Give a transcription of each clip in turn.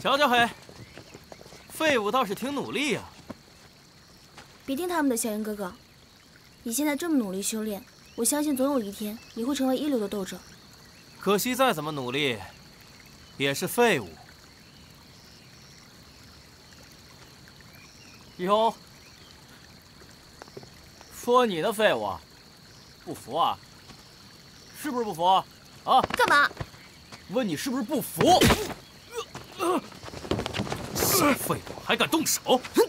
瞧瞧嘿，废物倒是挺努力呀。别听他们的，小云哥哥，你现在这么努力修炼，我相信总有一天你会成为一流的斗者。可惜再怎么努力，也是废物。哟，说你呢，废物，不服啊？是不是不服？啊？干嘛？问你是不是不服？小废物还敢动手！哼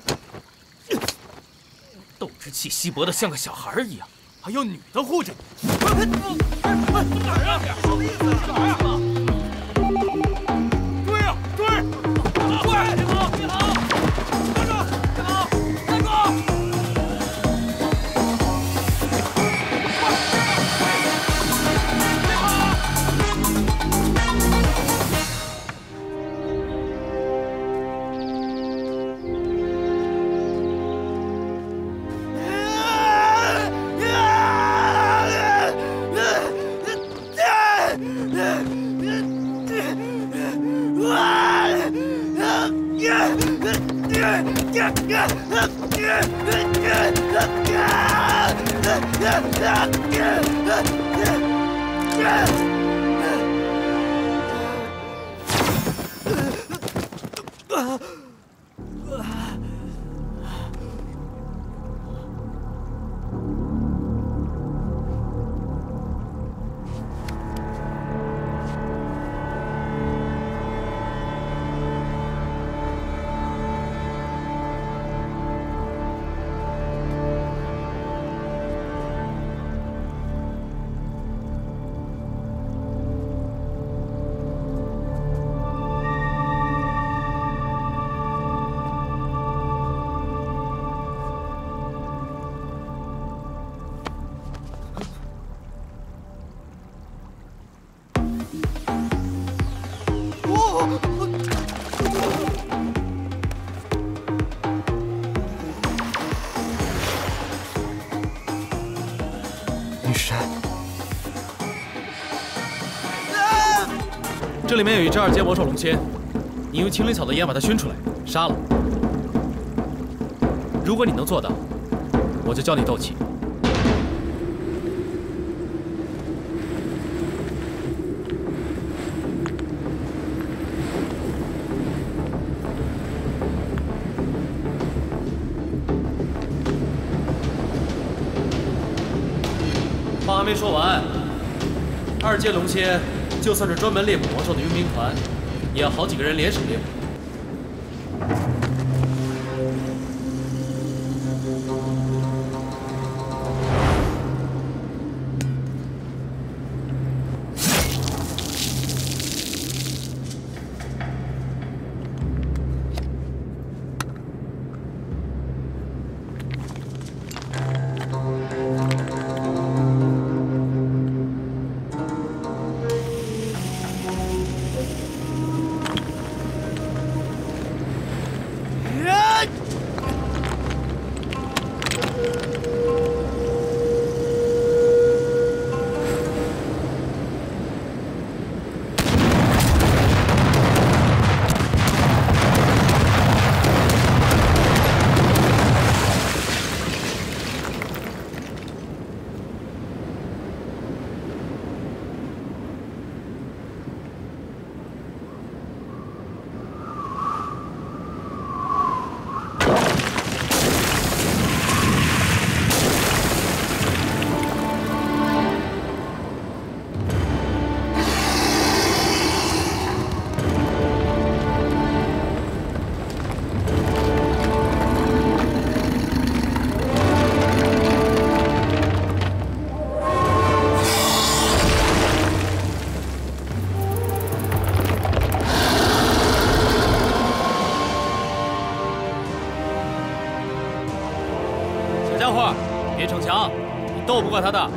斗之气稀薄的像个小孩一样，还要女的护着你？哪儿啊？什么意思？哪儿啊？女这里面有一只二阶魔兽龙仙，你用青灵草的烟把它熏出来，杀了。如果你能做到，我就教你斗气。话还没说完，二阶龙仙就算是专门猎捕魔兽的佣兵团，也要好几个人联手猎捕。斗不过他的。啊！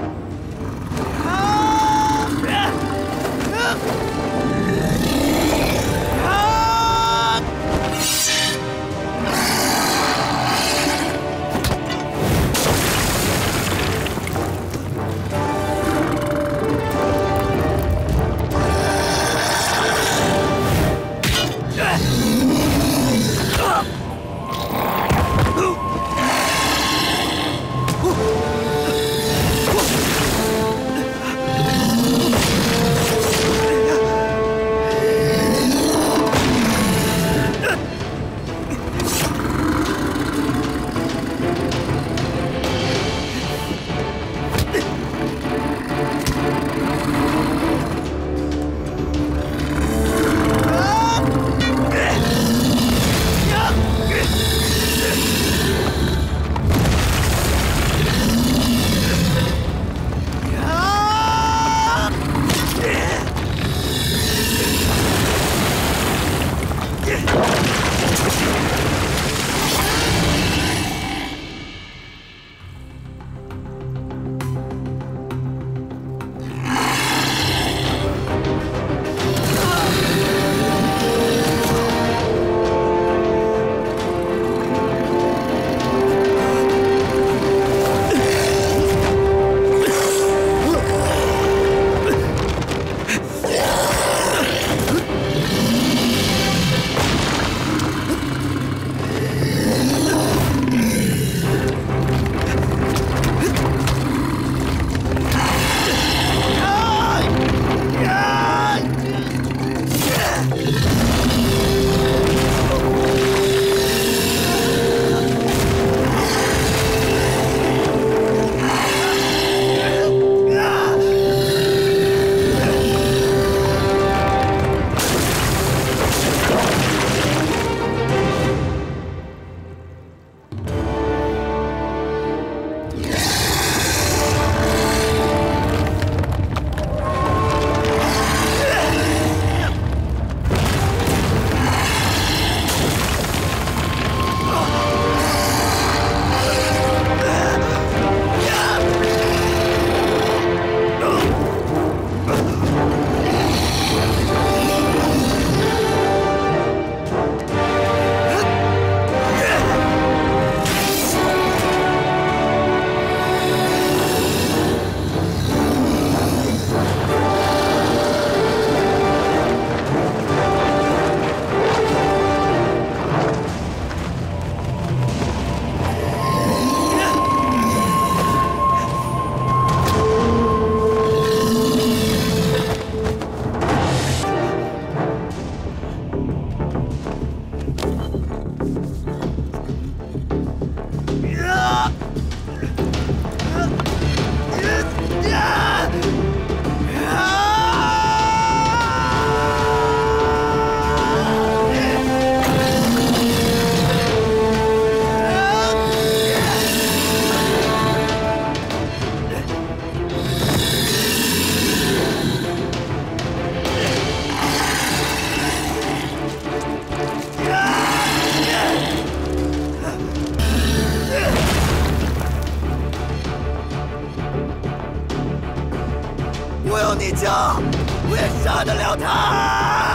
我，也杀得了他。